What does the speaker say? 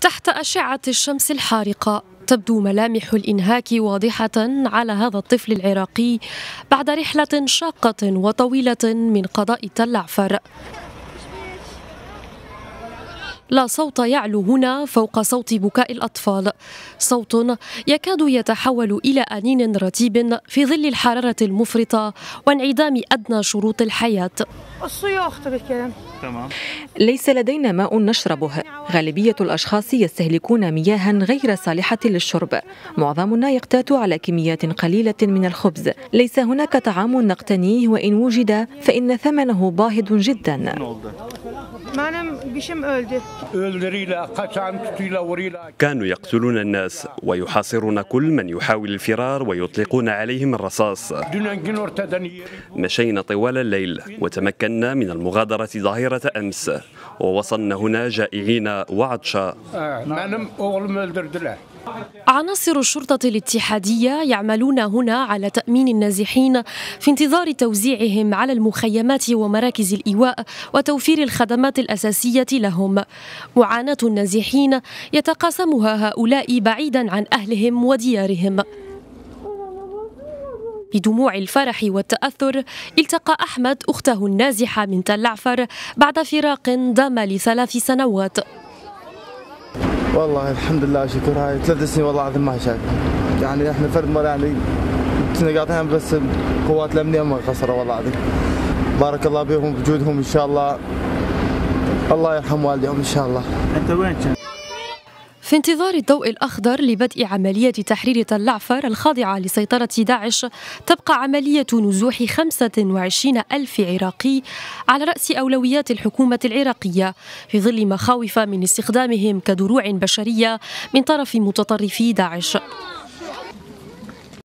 تحت أشعة الشمس الحارقة. تبدو ملامح الإنهاك واضحة على هذا الطفل العراقي بعد رحلة شاقة وطويلة من قضاء تل عفر لا صوت يعلو هنا فوق صوت بكاء الأطفال. صوت يكاد يتحول إلى أنين رتيب في ظل الحرارة المفرطة وانعدام أدنى شروط الحياة. تمام. ليس لدينا ماء نشربه. غالبية الأشخاص يستهلكون مياها غير صالحة للشرب. معظمنا يقتات على كميات قليلة من الخبز. ليس هناك طعام نقتنيه وإن وجد فإن ثمنه باهظ جدا. كانوا يقتلون الناس ويحاصرون كل من يحاول الفرار ويطلقون عليهم الرصاص. مشينا طوال الليل وتمكنا من المغادرة ظاهرة أمس ووصلنا هنا جائعين وعطشا عناصر الشرطة الاتحادية يعملون هنا على تأمين النازحين في انتظار توزيعهم على المخيمات ومراكز الإيواء وتوفير الخدمات الأساسية لهم. معاناة النازحين يتقاسمها هؤلاء بعيدا عن أهلهم وديارهم. بدموع الفرح والتأثر التقى أحمد أخته النازحة من تل عفر بعد فراق دام لثلاث سنوات والله الحمد لله شكر. هاي ثلاث سنين والله العظيم ما شايف. يعني إحنا فرد مرة يعني كنا قاطعين بس قوات الأمنية ما قصروا والله العظيم. بارك الله بهم بوجودهم إن شاء الله. الله يرحم والديهم إن شاء الله. أنت وين كنت؟ في انتظار الضوء الأخضر لبدء عملية تحرير تل عفر الخاضعة لسيطرة داعش تبقى عملية نزوح 25 ألف عراقي على رأس أولويات الحكومة العراقية في ظل مخاوف من استخدامهم كدروع بشرية من طرف متطرفي داعش.